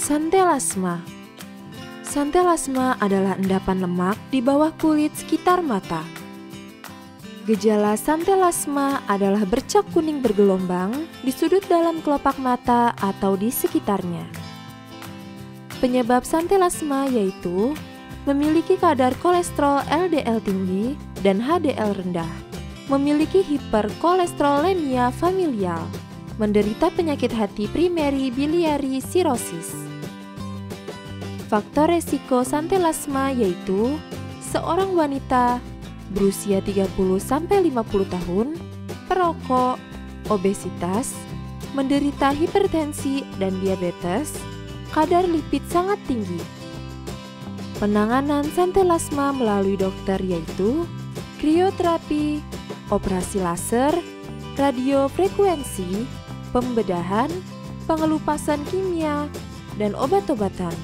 Santelasma Santelasma adalah endapan lemak di bawah kulit sekitar mata. Gejala santelasma adalah bercak kuning bergelombang di sudut dalam kelopak mata atau di sekitarnya. Penyebab santelasma yaitu memiliki kadar kolesterol LDL tinggi dan HDL rendah, memiliki hiperkolesterolemia familial, menderita penyakit hati primary biliary cirrhosis. Faktor resiko santelasma yaitu seorang wanita berusia 30-50 tahun, perokok, obesitas, menderita hipertensi dan diabetes, kadar lipid sangat tinggi. Penanganan santelasma melalui dokter yaitu krioterapi, operasi laser, radiofrekuensi, pembedahan, pengelupasan kimia, dan obat-obatan.